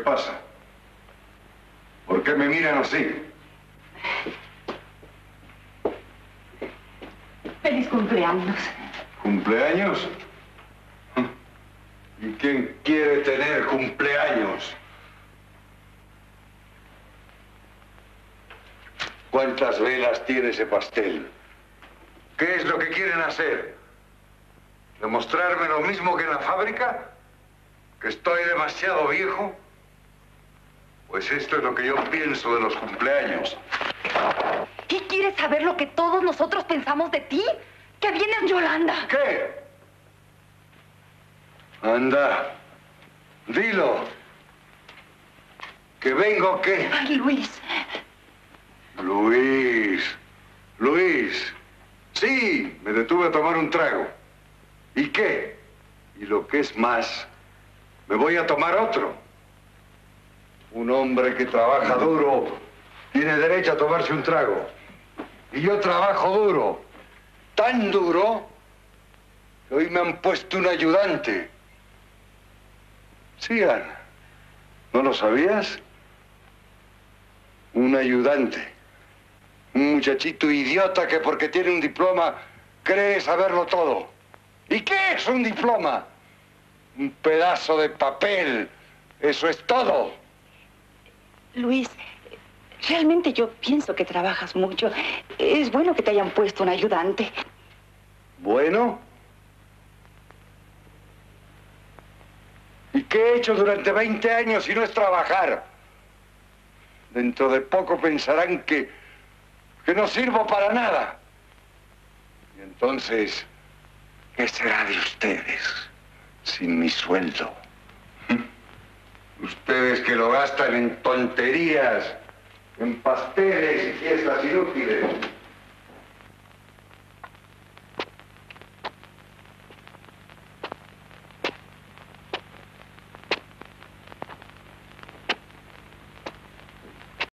pasa? ¿Por qué me miran así? Feliz cumpleaños. ¿Cumpleaños? ¿Y quién quiere tener cumpleaños? ¿Cuántas velas tiene ese pastel? ¿Qué es lo que quieren hacer? ¿Demostrarme lo mismo que en la fábrica? ¿Que estoy demasiado viejo? Pues esto es lo que yo pienso de los cumpleaños. ¿Y quieres saber lo que todos nosotros pensamos de ti? Que vienes Yolanda. ¿Qué? Anda, dilo. ¿Que vengo qué? Ay, Luis. Luis, Luis. Sí, me detuve a tomar un trago. ¿Y qué? Y lo que es más, me voy a tomar otro. Un hombre que trabaja duro tiene derecho a tomarse un trago. Y yo trabajo duro, tan duro, que hoy me han puesto un ayudante. Sí, Ana. ¿No lo sabías? Un ayudante. Un muchachito idiota que porque tiene un diploma cree saberlo todo. ¿Y qué es un diploma? Un pedazo de papel. Eso es todo. Luis, realmente yo pienso que trabajas mucho. Es bueno que te hayan puesto un ayudante. Bueno. ¿Y qué he hecho durante 20 años si no es trabajar? Dentro de poco pensarán que que no sirvo para nada. Y entonces, ¿qué será de ustedes sin mi sueldo? Ustedes que lo gastan en tonterías, en pasteles y fiestas inútiles.